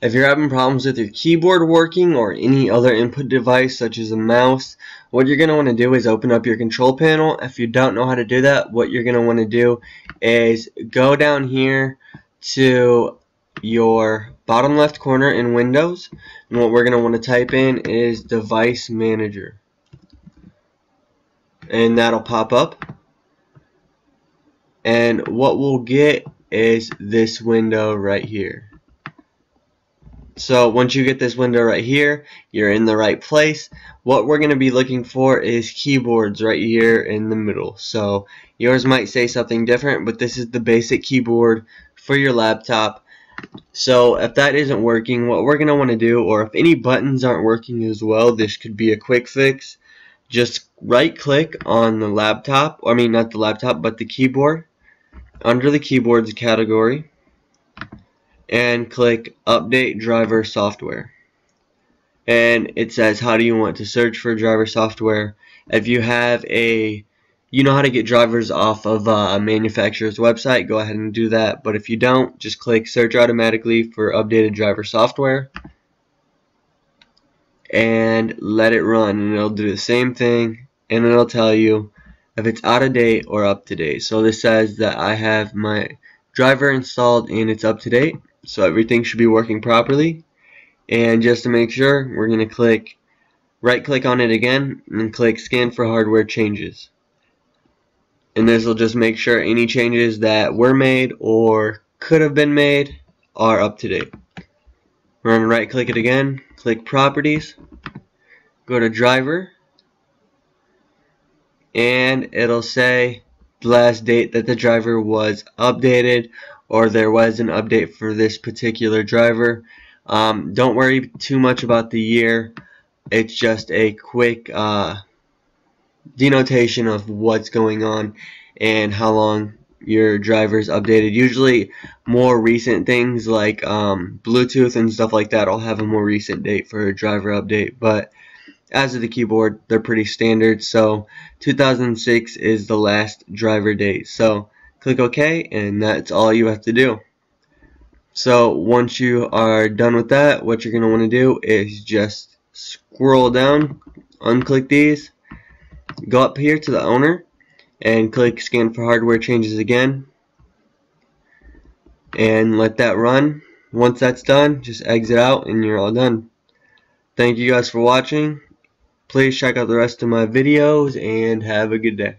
If you're having problems with your keyboard working or any other input device such as a mouse, what you're going to want to do is open up your control panel. If you don't know how to do that, what you're going to want to do is go down here to your bottom left corner in Windows and what we're going to want to type in is device manager. And that'll pop up. And what we'll get is this window right here so once you get this window right here, you're in the right place. What we're going to be looking for is keyboards right here in the middle. So yours might say something different, but this is the basic keyboard for your laptop. So if that isn't working, what we're going to want to do, or if any buttons aren't working as well, this could be a quick fix. Just right click on the laptop, I mean not the laptop, but the keyboard, under the keyboards category and click update driver software. And it says how do you want to search for driver software? If you have a you know how to get drivers off of uh, a manufacturer's website go ahead and do that. But if you don't just click search automatically for updated driver software and let it run and it'll do the same thing and it'll tell you if it's out of date or up to date. So this says that I have my driver installed and it's up to date so everything should be working properly. And just to make sure we're going to click right click on it again and click scan for hardware changes. And this will just make sure any changes that were made or could have been made are up to date. We're going to right click it again click properties go to driver and it'll say last date that the driver was updated or there was an update for this particular driver. Um, don't worry too much about the year. It's just a quick uh, denotation of what's going on and how long your driver's updated. Usually more recent things like um, Bluetooth and stuff like that will have a more recent date for a driver update. But as of the keyboard, they're pretty standard. So 2006 is the last driver date. So click OK and that's all you have to do. So once you are done with that, what you're going to want to do is just scroll down, unclick these, go up here to the owner, and click scan for hardware changes again, and let that run. Once that's done, just exit out and you're all done. Thank you guys for watching. Please check out the rest of my videos and have a good day.